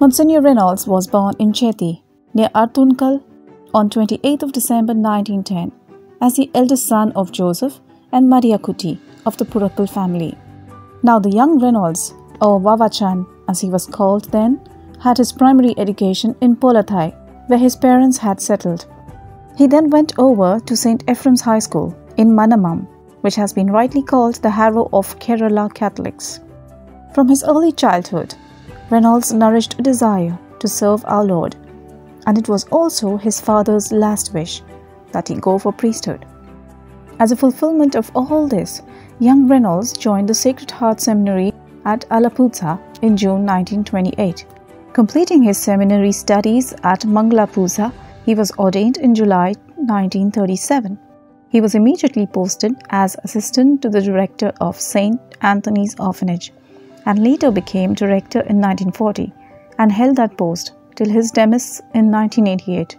Monsignor Reynolds was born in Cheti, near Arthunkal, on 28th of December 1910, as the eldest son of Joseph and Maria Kuti of the Purackal family. Now, the young Reynolds, or Vavachan as he was called then, had his primary education in Polathai, where his parents had settled. He then went over to St. Ephrem's High School in Mannanam, which has been rightly called the Harrow of Kerala Catholics. From his early childhood, Reynolds nourished a desire to serve our Lord, and it was also his father's last wish that he go for priesthood. As a fulfillment of all this, young Reynolds joined the Sacred Heart Seminary at Alappuzha in June 1928. Completing his seminary studies at Mangalapuzha, he was ordained in July 1937. He was immediately posted as assistant to the director of St. Anthony's Orphanage and later became director in 1940 and held that post till his demise in 1988.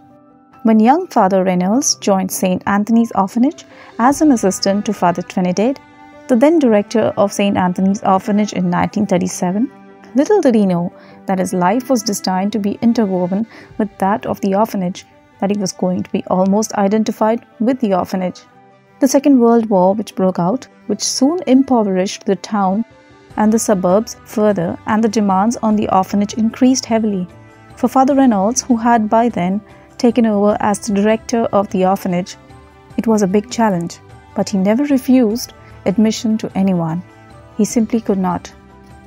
When young Father Reynolds joined St. Anthony's Orphanage as an assistant to Father Trinidad, the then director of St. Anthony's Orphanage in 1937, little did he know that his life was destined to be interwoven with that of the orphanage, that he was going to be almost identified with the orphanage. The Second World War, which broke out, which soon impoverished the town and the suburbs further, and the demands on the orphanage increased heavily. For Father Reynolds, who had by then taken over as the director of the orphanage, it was a big challenge, but he never refused admission to anyone. He simply could not.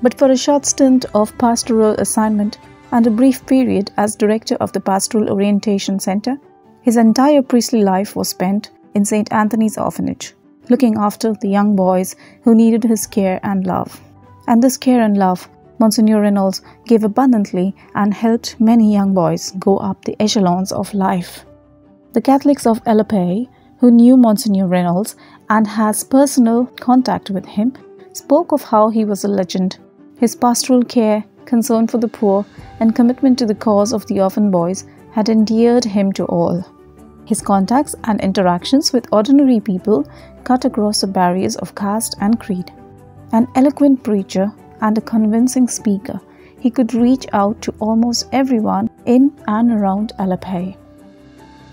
But for a short stint of pastoral assignment and a brief period as director of the Pastoral Orientation Center, his entire priestly life was spent in St. Anthony's Orphanage, looking after the young boys who needed his care and love and this care and love Monsignor Reynolds gave abundantly and helped many young boys go up the echelons of life. The Catholics of Alleppey, who knew Monsignor Reynolds and has personal contact with him, spoke of how he was a legend. His pastoral care, concern for the poor, and commitment to the cause of the orphan boys had endeared him to all. His contacts and interactions with ordinary people cut across the barriers of caste and creed. An eloquent preacher and a convincing speaker, he could reach out to almost everyone in and around Alleppey.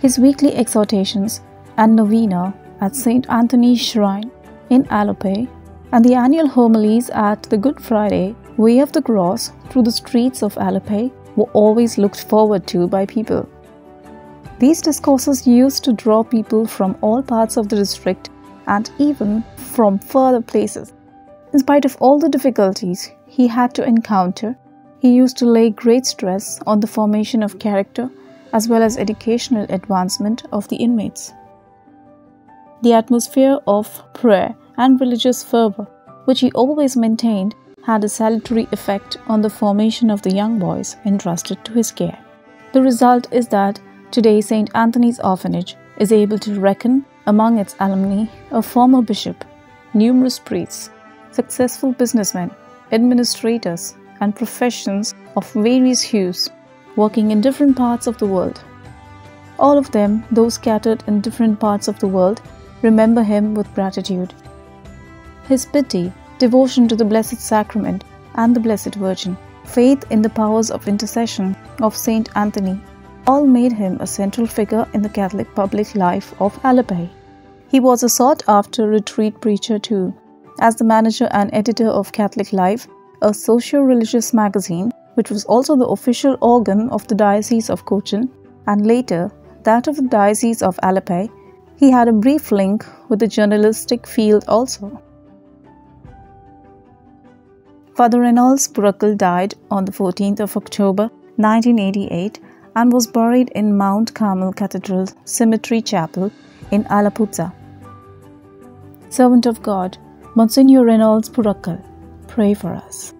His weekly exhortations and novena at St. Anthony's Shrine in Alleppey and the annual homilies at the Good Friday Way of the Cross through the streets of Alleppey were always looked forward to by people. These discourses used to draw people from all parts of the district and even from further places. In spite of all the difficulties he had to encounter, he used to lay great stress on the formation of character as well as educational advancement of the inmates. The atmosphere of prayer and religious fervor, which he always maintained, had a salutary effect on the formation of the young boys entrusted to his care. The result is that today St. Anthony's Orphanage is able to reckon among its alumni a former bishop, numerous priests, successful businessmen, administrators, and professions of various hues working in different parts of the world. All of them, though scattered in different parts of the world, remember him with gratitude. His piety, devotion to the Blessed Sacrament and the Blessed Virgin, faith in the powers of intercession of Saint Anthony, all made him a central figure in the Catholic public life of Alleppey. He was a sought after retreat preacher too, as the manager and editor of Catholic Life, a socio religious magazine, which was also the official organ of the Diocese of Cochin and later that of the Diocese of Alleppey, he had a brief link with the journalistic field also. Father Reynolds Purackal died on the 14th of October 1988 and was buried in Mount Carmel Cathedral Cemetery Chapel in Alappuzha. Servant of God, Monsignor Reynolds Purackal, pray for us.